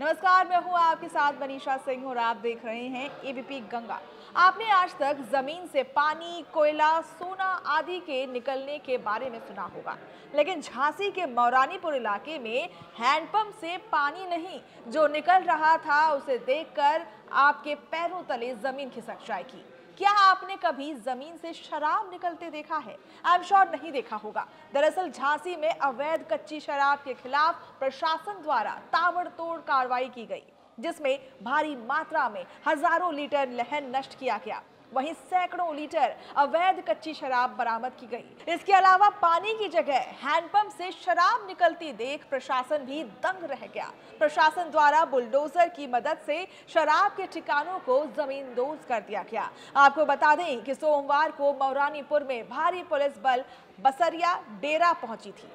नमस्कार, मैं हूँ आपके साथ मनीषा सिंह और आप देख रहे हैं एबीपी गंगा। आपने आज तक ज़मीन से पानी, कोयला, सोना आदि के निकलने के बारे में सुना होगा। लेकिन झांसी के मौरानीपुर इलाके में हैंडपंप से पानी नहीं, जो निकल रहा था, उसे देखकर आपके पैरों तले ज़मीन खिसक जाएगी। क्या आपने कभी ज़मीन से शराब निकलते देखा है? आई एम श्योर नहीं देखा होगा। दरअसल झांसी में अवैध कच्ची शराब के खिलाफ प्रशासन द्वारा ताबड़तोड़ कार्रवाई की गई, जिसमें भारी मात्रा में हज़ारों लीटर लहन नष्ट किया गया। वहीं सैकड़ों लीटर अवैध कच्ची शराब बरामद की गई। इसके अलावा पानी की जगह हैंडपंप से शराब निकलती देख प्रशासन भी दंग रह गया। प्रशासन द्वारा बुलडोजर की मदद से शराब के ठिकानों को जमींदोज कर दिया गया। आपको बता दें कि सोमवार को मौरानीपुर में भारी पुलिस बल बसरिया डेरा पहुँची थी।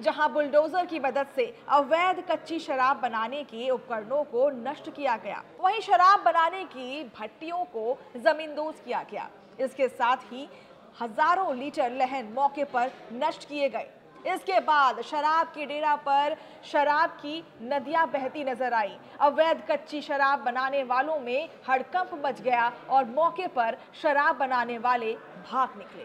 जहाँ बुलडोजर की मदद से अवैध कच्ची शराब बनाने के उपकरणों को नष्ट किया गया। वहीं शराब बनाने की भट्टियों को जमींदोज किया गया। इसके साथ ही हज़ारों लीटर लहन मौके पर नष्ट किए गए। इसके बाद शराब के डेरा पर शराब की नदियाँ बहती नज़र आई। अवैध कच्ची शराब बनाने वालों में हड़कंप मच गया और मौके पर शराब बनाने वाले भाग निकले।